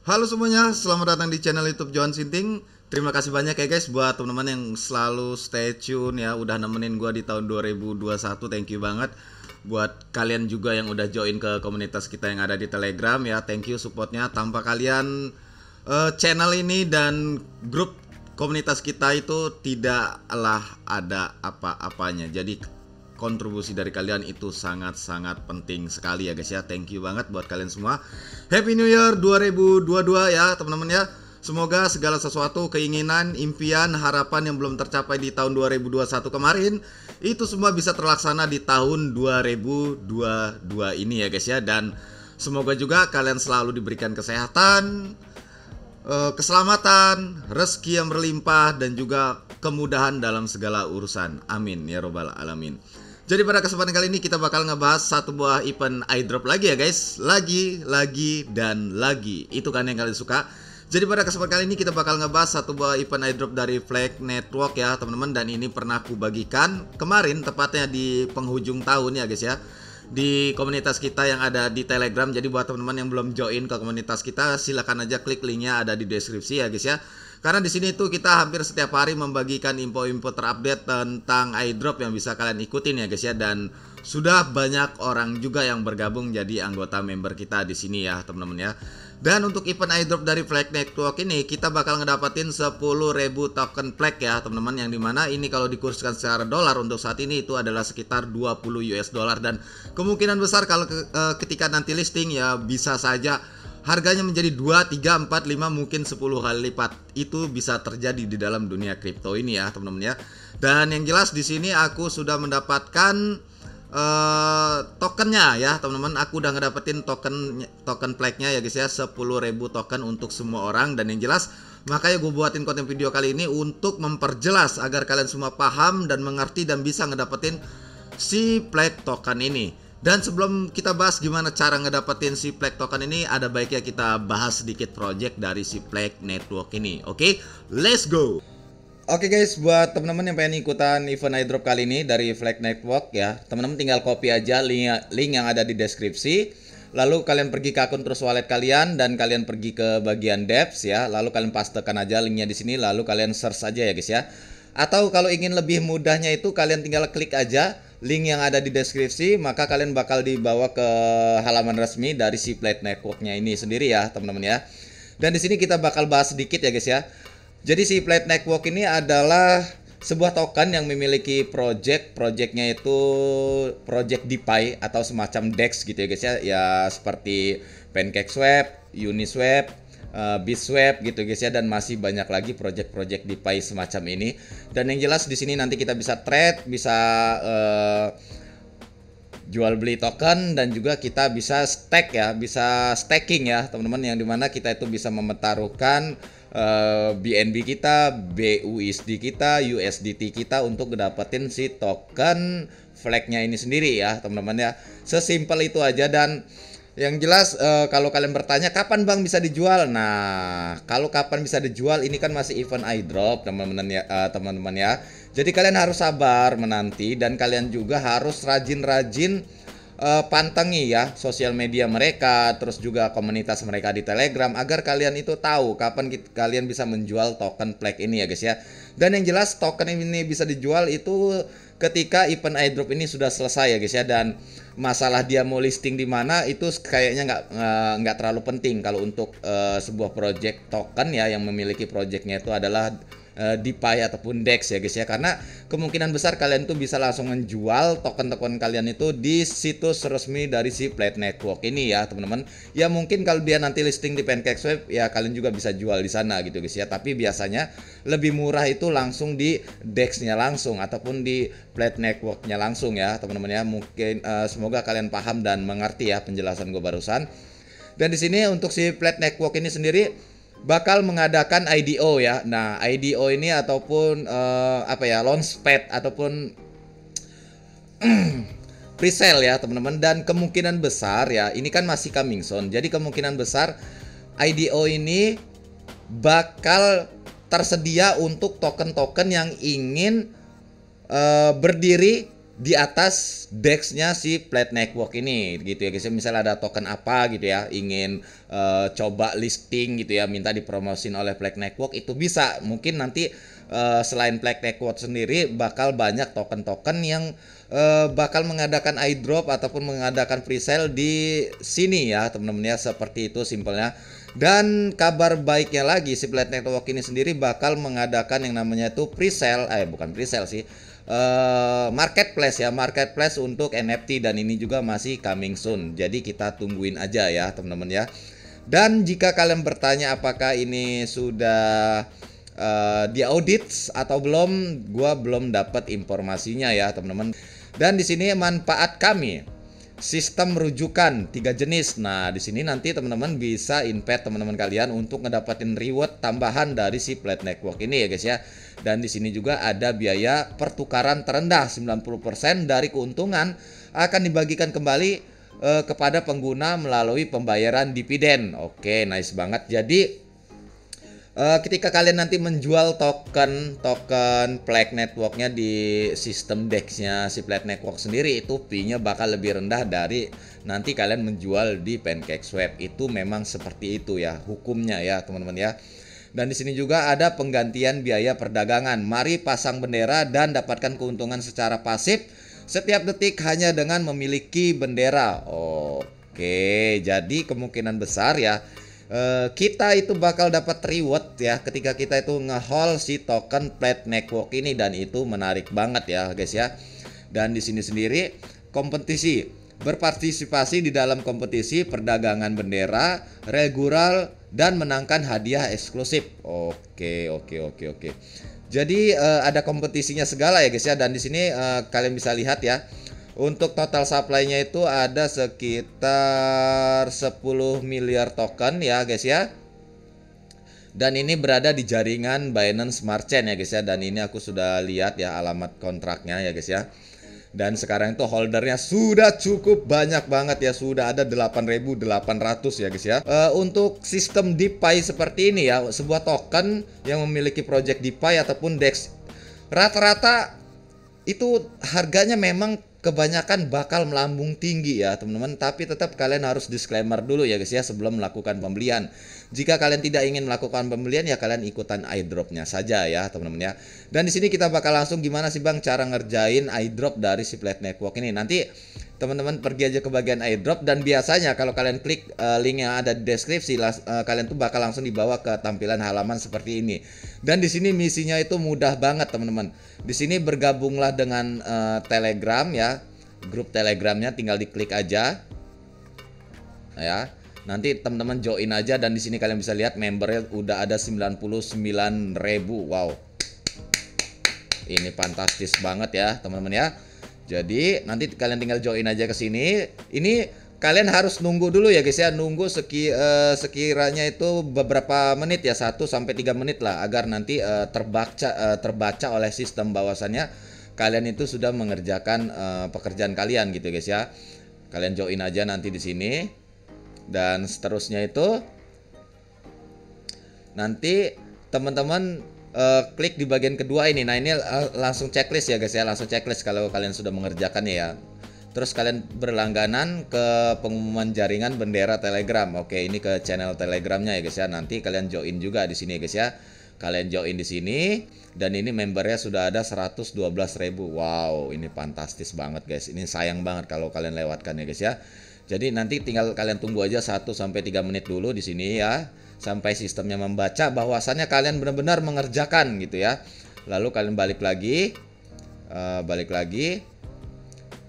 Halo semuanya, selamat datang di channel YouTube Johan Sinting. Terima kasih banyak ya guys buat teman-teman yang selalu stay tune ya, udah nemenin gua di tahun 2021. Thank you banget. Buat kalian juga yang udah join ke komunitas kita yang ada di Telegram ya, thank you supportnya. Tanpa kalian eh, channel ini dan grup komunitas kita itu tidaklah ada apa-apanya. Jadi kontribusi dari kalian itu sangat-sangat penting sekali ya guys ya. Thank you banget buat kalian semua. Happy New Year 2022 ya teman-teman ya. Semoga segala sesuatu, keinginan, impian, harapan yang belum tercapai di tahun 2021 kemarin itu semua bisa terlaksana di tahun 2022 ini ya guys ya dan semoga juga kalian selalu diberikan kesehatan, eh, keselamatan, rezeki yang berlimpah dan juga kemudahan dalam segala urusan. Amin ya robbal alamin. Jadi pada kesempatan kali ini kita bakal ngebahas satu buah event iDrop lagi ya guys. Lagi, lagi, dan lagi. Itu kan yang kalian suka. Jadi pada kesempatan kali ini kita bakal ngebahas satu buah event iDrop dari Flag Network ya teman-teman. Dan ini pernah aku bagikan kemarin tepatnya di penghujung tahun ya guys ya. Di komunitas kita yang ada di Telegram. Jadi buat teman-teman yang belum join ke komunitas kita silahkan aja klik linknya ada di deskripsi ya guys ya. Karena di sini tuh kita hampir setiap hari membagikan info-info terupdate tentang iDrop yang bisa kalian ikutin ya guys ya. Dan sudah banyak orang juga yang bergabung jadi anggota member kita di sini ya teman-teman ya. Dan untuk event iDrop dari Flag Network ini kita bakal ngedapatin 10.000 token Flag ya teman-teman. Yang di mana ini kalau dikurskan secara dolar untuk saat ini itu adalah sekitar 20 US dollar. Dan kemungkinan besar kalau eh, ketika nanti listing ya bisa saja harganya menjadi 2, 3, 4, 5 mungkin 10 kali lipat. Itu bisa terjadi di dalam dunia kripto ini ya, teman-teman ya. Dan yang jelas di sini aku sudah mendapatkan eh tokennya ya, teman-teman. Aku udah ngedapetin token token plagnya ya guys ya, 10.000 token untuk semua orang dan yang jelas makanya gue buatin konten video kali ini untuk memperjelas agar kalian semua paham dan mengerti dan bisa ngedapetin si flag token ini. Dan sebelum kita bahas gimana cara ngedapetin si flag token ini, ada baiknya kita bahas sedikit project dari si flag network ini. Oke, let's go. Oke guys, buat teman-teman yang pengen ikutan event iDrop kali ini dari Flag Network ya, teman-teman tinggal copy aja link, link yang ada di deskripsi. Lalu kalian pergi ke akun terus wallet kalian dan kalian pergi ke bagian dapps ya. Lalu kalian pastekan aja linknya di sini. Lalu kalian search aja ya guys ya. Atau kalau ingin lebih mudahnya itu kalian tinggal klik aja link yang ada di deskripsi. Maka kalian bakal dibawa ke halaman resmi dari si Flag Networknya ini sendiri ya teman-teman ya. Dan di sini kita bakal bahas sedikit ya guys ya. Jadi si Plate Network ini adalah sebuah token yang memiliki project, projectnya itu project DeFi atau semacam DEX gitu ya guys ya, ya seperti PancakeSwap, Uniswap, eh, Bitswap gitu guys ya dan masih banyak lagi project-project DeFi semacam ini. Dan yang jelas di sini nanti kita bisa trade, bisa eh, jual beli token dan juga kita bisa stake ya, bisa staking ya teman-teman yang di mana kita itu bisa memetaruhkan eh, BNB kita, BUSD kita, USDT kita untuk dapetin si token flagnya ini sendiri ya teman-teman ya. Sesimpel itu aja dan yang jelas eh, kalau kalian bertanya kapan bang bisa dijual? Nah kalau kapan bisa dijual ini kan masih event iDrop teman-teman ya eh, teman-teman ya. Jadi kalian harus sabar menanti dan kalian juga harus rajin-rajin eh, pantengi ya sosial media mereka, terus juga komunitas mereka di Telegram agar kalian itu tahu kapan kit- kalian bisa menjual token flag ini ya guys ya. Dan yang jelas token ini bisa dijual itu ketika event iDrop ini sudah selesai ya guys ya dan masalah dia mau listing di mana itu kayaknya nggak eh, nggak terlalu penting kalau untuk eh, sebuah project token ya yang memiliki projectnya itu adalah eh, DeFi ataupun DEX ya guys ya. Karena kemungkinan besar kalian tuh bisa langsung menjual token-token kalian itu di situs resmi dari si Plate Network ini ya teman-teman. Ya mungkin kalau dia nanti listing di PancakeSwap ya kalian juga bisa jual di sana gitu guys ya. Tapi biasanya lebih murah itu langsung di DEX-nya langsung ataupun di Plate Network-nya langsung ya teman-teman ya. Mungkin eh, semoga kalian paham dan mengerti ya penjelasan gue barusan. Dan di sini untuk si Plate Network ini sendiri bakal mengadakan IDO ya. Nah, IDO ini ataupun eh, apa ya, launchpad ataupun presale ya, teman-teman dan kemungkinan besar ya, ini kan masih coming soon. Jadi kemungkinan besar IDO ini bakal tersedia untuk token-token yang ingin eh, berdiri di atas DEX-nya si Plate Network ini gitu ya guys. Misalnya ada token apa gitu ya, ingin uh, coba listing gitu ya, minta dipromosin oleh Plate Network itu bisa. Mungkin nanti uh, selain Plate Network sendiri bakal banyak token-token yang uh, bakal mengadakan iDrop ataupun mengadakan pre-sale di sini ya, teman-teman ya. Seperti itu simpelnya. Dan kabar baiknya lagi si Plate Network ini sendiri bakal mengadakan yang namanya itu pre-sale, eh bukan pre-sale sih uh, marketplace ya marketplace untuk NFT dan ini juga masih coming soon. Jadi kita tungguin aja ya teman-teman ya. Dan jika kalian bertanya apakah ini sudah uh, diaudit atau belum gua belum dapat informasinya ya teman-teman. Dan di sini manfaat kami sistem rujukan tiga jenis. Nah, di sini nanti teman-teman bisa invite teman-teman kalian untuk ngedapatin reward tambahan dari si Plate Network ini ya guys ya. Dan di sini juga ada biaya pertukaran terendah 90% dari keuntungan akan dibagikan kembali eh, kepada pengguna melalui pembayaran dividen. Oke, nice banget. Jadi uh, ketika kalian nanti menjual token token Plague Networknya di sistem DEX-nya si Plague Network sendiri itu fee-nya bakal lebih rendah dari nanti kalian menjual di Pancake Swap. Itu memang seperti itu ya hukumnya ya teman-teman ya. Dan di sini juga ada penggantian biaya perdagangan. Mari pasang bendera dan dapatkan keuntungan secara pasif setiap detik hanya dengan memiliki bendera. Oke jadi kemungkinan besar ya Uh, kita itu bakal dapat reward ya ketika kita itu ngehaul si token plate network ini dan itu menarik banget ya guys ya. Dan di sini sendiri kompetisi berpartisipasi di dalam kompetisi perdagangan bendera regular dan menangkan hadiah eksklusif. Oke, oke, oke, oke. Jadi uh, ada kompetisinya segala ya guys ya dan di sini uh, kalian bisa lihat ya untuk total supply-nya itu ada sekitar 10 miliar token ya guys ya. Dan ini berada di jaringan Binance Smart Chain ya guys ya. Dan ini aku sudah lihat ya alamat kontraknya ya guys ya. Dan sekarang itu holdernya sudah cukup banyak banget ya Sudah ada 8800 ya guys ya uh, Untuk sistem DeFi seperti ini ya Sebuah token yang memiliki project DeFi ataupun DEX Rata-rata itu harganya memang kebanyakan bakal melambung tinggi ya teman-teman. Tapi tetap kalian harus disclaimer dulu ya guys ya sebelum melakukan pembelian jika kalian tidak ingin melakukan pembelian ya kalian ikutan iDropnya saja ya teman-teman ya dan di sini kita bakal langsung gimana sih bang cara ngerjain iDrop dari si Plate Network ini nanti teman-teman pergi aja ke bagian airdrop dan biasanya kalau kalian klik uh, link yang ada di deskripsi uh, kalian tuh bakal langsung dibawa ke tampilan halaman seperti ini. Dan di sini misinya itu mudah banget teman-teman. Di sini bergabunglah dengan uh, Telegram ya. Grup Telegramnya tinggal diklik aja. Ya. Nanti teman-teman join aja dan di sini kalian bisa lihat membernya udah ada 99.000. Wow. Ini fantastis banget ya, teman-teman ya. Jadi nanti kalian tinggal join aja ke sini. Ini kalian harus nunggu dulu ya guys ya, nunggu seki, uh, sekiranya itu beberapa menit ya, 1 sampai 3 menit lah agar nanti uh, terbaca uh, terbaca oleh sistem bahwasannya kalian itu sudah mengerjakan uh, pekerjaan kalian gitu guys ya. Kalian join aja nanti di sini. Dan seterusnya itu nanti teman-teman uh, klik di bagian kedua ini. Nah, ini uh, langsung checklist ya guys ya, langsung checklist kalau kalian sudah mengerjakannya ya. Terus kalian berlangganan ke pengumuman jaringan bendera Telegram. Oke, ini ke channel Telegramnya ya guys ya. Nanti kalian join juga di sini ya guys ya. Kalian join di sini dan ini membernya sudah ada 112.000. Wow, ini fantastis banget guys. Ini sayang banget kalau kalian lewatkan ya guys ya. Jadi nanti tinggal kalian tunggu aja 1 sampai 3 menit dulu di sini ya sampai sistemnya membaca bahwasannya kalian benar-benar mengerjakan gitu ya. Lalu kalian balik lagi, uh, balik lagi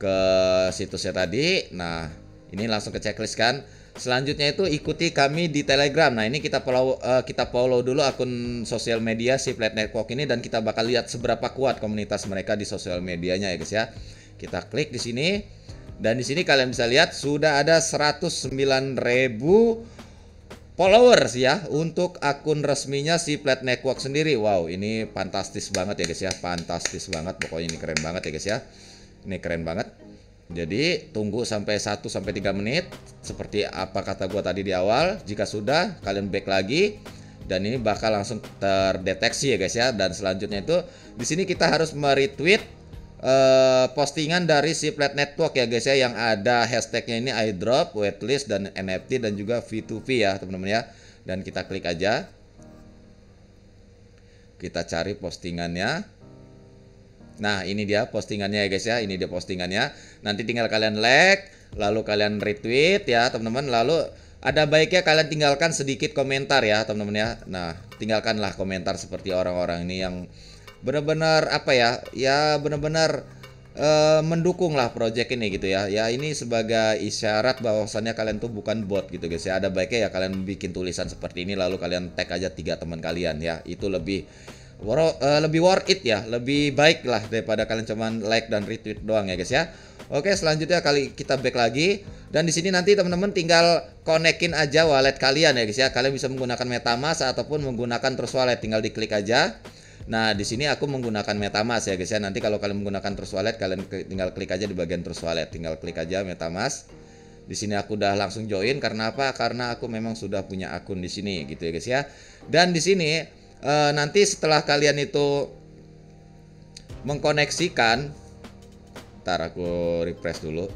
ke situsnya tadi. Nah, ini langsung ke checklist kan. Selanjutnya itu ikuti kami di Telegram. Nah, ini kita follow uh, kita follow dulu akun sosial media si Flat Network ini dan kita bakal lihat seberapa kuat komunitas mereka di sosial medianya ya guys ya. Kita klik di sini dan di sini kalian bisa lihat sudah ada 109.000 followers ya untuk akun resminya si Plat Network sendiri. Wow, ini fantastis banget ya guys ya, fantastis banget. Pokoknya ini keren banget ya guys ya. Ini keren banget. Jadi tunggu sampai 1 sampai 3 menit seperti apa kata gua tadi di awal. Jika sudah, kalian back lagi dan ini bakal langsung terdeteksi ya guys ya. Dan selanjutnya itu di sini kita harus meretweet uh, postingan dari si Plat Network ya guys ya yang ada hashtagnya ini iDrop, waitlist dan NFT dan juga V2V ya teman-teman ya. Dan kita klik aja. Kita cari postingannya. Nah, ini dia postingannya ya guys ya. Ini dia postingannya. Nanti tinggal kalian like, lalu kalian retweet ya, teman-teman. Lalu ada baiknya kalian tinggalkan sedikit komentar ya, teman-teman ya. Nah, tinggalkanlah komentar seperti orang-orang ini yang benar-benar apa ya? Ya benar-benar uh, mendukung lah project ini gitu ya. Ya ini sebagai isyarat bahwasannya kalian tuh bukan bot gitu guys ya. Ada baiknya ya kalian bikin tulisan seperti ini lalu kalian tag aja tiga teman kalian ya. Itu lebih uh, lebih worth it ya, lebih baik lah daripada kalian cuman like dan retweet doang ya guys ya. Oke, selanjutnya kali kita back lagi dan di sini nanti teman-teman tinggal konekin aja wallet kalian ya guys ya. Kalian bisa menggunakan MetaMask ataupun menggunakan Trust Wallet, tinggal diklik aja. Nah, di sini aku menggunakan MetaMask ya guys ya. Nanti kalau kalian menggunakan Trust Wallet, kalian tinggal klik aja di bagian Trust Wallet, tinggal klik aja MetaMask. Di sini aku udah langsung join karena apa? Karena aku memang sudah punya akun di sini gitu ya guys ya. Dan di sini uh, nanti setelah kalian itu mengkoneksikan ntar aku refresh dulu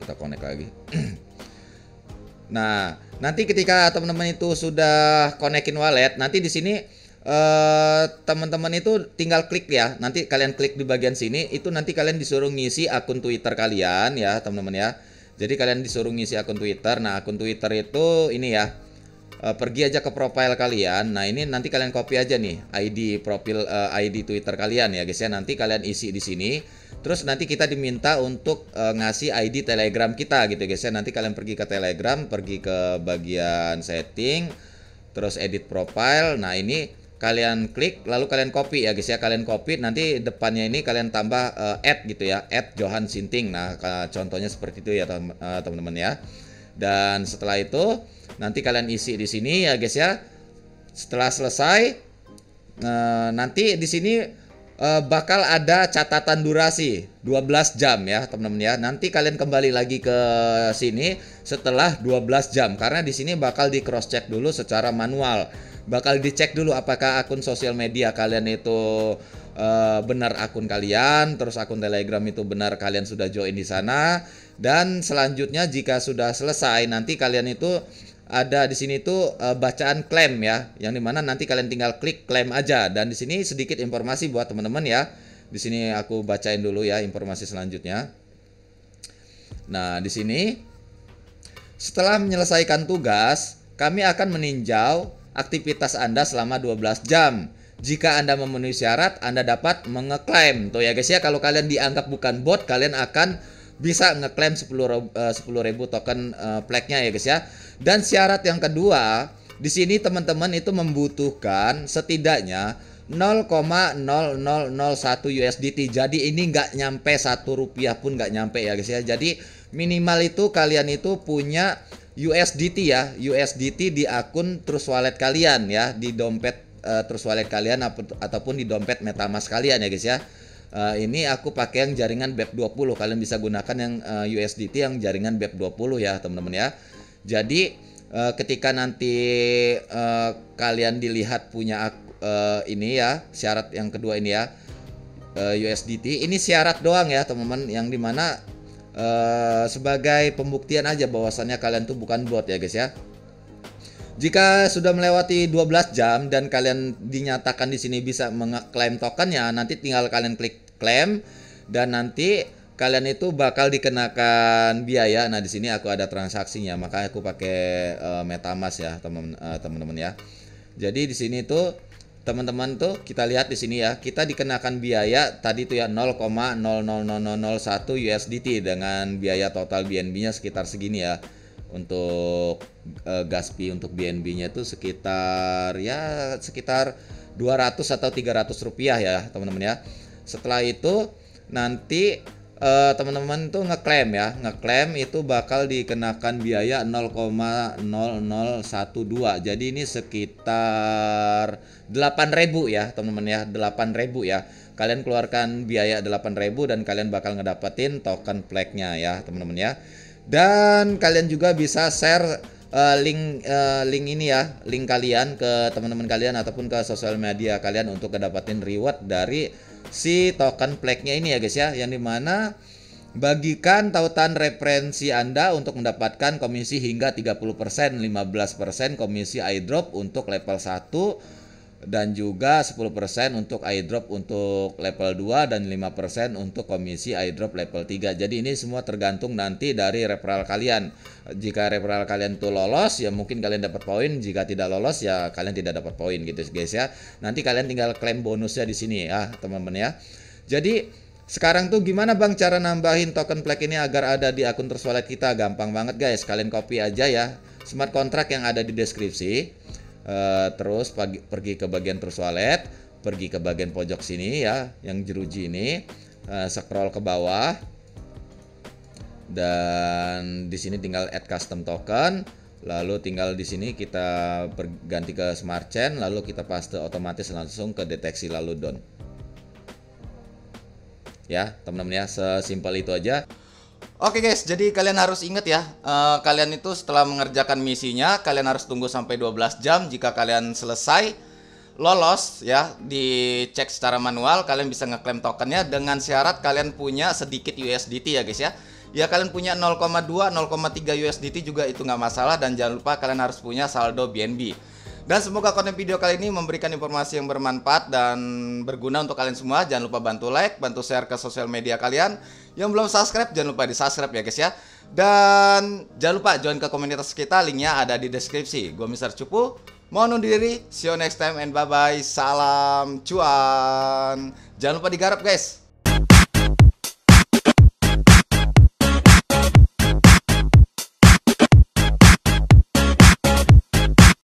kita connect lagi nah nanti ketika teman-teman itu sudah konekin wallet nanti di sini uh, teman-teman itu tinggal klik ya nanti kalian klik di bagian sini itu nanti kalian disuruh ngisi akun Twitter kalian ya teman-teman ya jadi kalian disuruh ngisi akun Twitter nah akun Twitter itu ini ya uh, pergi aja ke profile kalian. Nah, ini nanti kalian copy aja nih ID profil eh, ID Twitter kalian ya guys ya. Nanti kalian isi di sini. Terus nanti kita diminta untuk uh, ngasih ID Telegram kita gitu guys ya. Nanti kalian pergi ke Telegram, pergi ke bagian setting, terus edit profile. Nah, ini kalian klik lalu kalian copy ya guys ya kalian copy nanti depannya ini kalian tambah uh, add gitu ya add Johan Sinting nah contohnya seperti itu ya teman-teman ya dan setelah itu nanti kalian isi di sini ya guys ya. Setelah selesai uh, nanti di sini uh, bakal ada catatan durasi 12 jam ya teman-teman ya. Nanti kalian kembali lagi ke sini setelah 12 jam karena di sini bakal di cross check dulu secara manual. Bakal dicek dulu apakah akun sosial media kalian itu uh, benar akun kalian, terus akun Telegram itu benar kalian sudah join di sana dan selanjutnya jika sudah selesai nanti kalian itu ada di sini tuh uh, bacaan klaim ya, yang di mana nanti kalian tinggal klik klaim aja. Dan di sini sedikit informasi buat teman-teman ya. Di sini aku bacain dulu ya informasi selanjutnya. Nah, di sini setelah menyelesaikan tugas, kami akan meninjau aktivitas Anda selama 12 jam. Jika Anda memenuhi syarat, Anda dapat mengeklaim. Tuh ya guys ya, kalau kalian dianggap bukan bot, kalian akan bisa ngeklaim 10 uh, ribu token uh, pleknya ya guys ya. Dan syarat yang kedua, di sini teman-teman itu membutuhkan setidaknya 0,0001 USDT. Jadi ini nggak nyampe satu rupiah pun nggak nyampe ya guys ya. Jadi minimal itu kalian itu punya USDT ya, USDT di akun Trust Wallet kalian ya, di dompet uh, Trust Wallet kalian ataupun di dompet MetaMask kalian ya guys ya. Uh, ini aku pakai yang jaringan BEP20. Kalian bisa gunakan yang uh, USDT yang jaringan BEP20 ya, teman-teman ya. Jadi uh, ketika nanti uh, kalian dilihat punya uh, ini ya, syarat yang kedua ini ya, uh, USDT. Ini syarat doang ya, teman-teman, yang di mana uh, sebagai pembuktian aja bahwasannya kalian tuh bukan bot ya, guys ya. Jika sudah melewati 12 jam dan kalian dinyatakan di sini bisa mengklaim tokennya, nanti tinggal kalian klik klaim dan nanti kalian itu bakal dikenakan biaya. Nah, di sini aku ada transaksinya, maka aku pakai uh, MetaMask ya, teman uh, teman-teman ya. Jadi di sini tuh teman-teman tuh kita lihat di sini ya, kita dikenakan biaya tadi tuh ya 0,00001 USDT dengan biaya total BNB-nya sekitar segini ya untuk uh, Gaspi untuk BNB-nya itu sekitar ya sekitar 200 atau 300 rupiah ya teman-teman ya. Setelah itu nanti uh, teman-teman itu ngeklaim ya, ngeklaim itu bakal dikenakan biaya 0,0012. Jadi ini sekitar 8.000 ya teman-teman ya, 8.000 ya. Kalian keluarkan biaya 8.000 dan kalian bakal ngedapetin token flagnya ya teman-teman ya. Dan kalian juga bisa share uh, link uh, link ini ya, link kalian ke teman-teman kalian ataupun ke sosial media kalian untuk mendapatkan reward dari si token plek-nya ini ya guys ya. Yang di mana bagikan tautan referensi Anda untuk mendapatkan komisi hingga 30% 15% komisi iDrop untuk level 1 dan juga 10% untuk iDrop untuk level 2 dan 5% untuk komisi iDrop level 3. Jadi ini semua tergantung nanti dari referral kalian. Jika referral kalian tuh lolos ya mungkin kalian dapat poin, jika tidak lolos ya kalian tidak dapat poin gitu guys ya. Nanti kalian tinggal klaim bonusnya di sini ya, teman-teman ya. Jadi sekarang tuh gimana Bang cara nambahin token plek ini agar ada di akun Trust kita? Gampang banget guys, kalian copy aja ya smart contract yang ada di deskripsi Uh, terus pagi, pergi ke bagian terus wallet, pergi ke bagian pojok sini ya, yang jeruji ini, uh, scroll ke bawah, dan di sini tinggal add custom token, lalu tinggal di sini kita ganti ke smart chain, lalu kita paste otomatis langsung ke deteksi lalu down. Ya, teman-teman ya, sesimpel itu aja. Oke guys, jadi kalian harus ingat ya, uh, kalian itu setelah mengerjakan misinya, kalian harus tunggu sampai 12 jam. Jika kalian selesai lolos ya, dicek secara manual, kalian bisa ngeklaim tokennya dengan syarat kalian punya sedikit USDT ya guys ya. Ya kalian punya 0,2, 0,3 USDT juga itu nggak masalah dan jangan lupa kalian harus punya saldo BNB. Dan semoga konten video kali ini memberikan informasi yang bermanfaat dan berguna untuk kalian semua. Jangan lupa bantu like, bantu share ke sosial media kalian. Yang belum subscribe, jangan lupa di subscribe ya guys ya. Dan jangan lupa join ke komunitas kita, linknya ada di deskripsi. Gue Mr. Cupu, mohon undur diri. See you next time and bye-bye. Salam cuan. Jangan lupa digarap guys.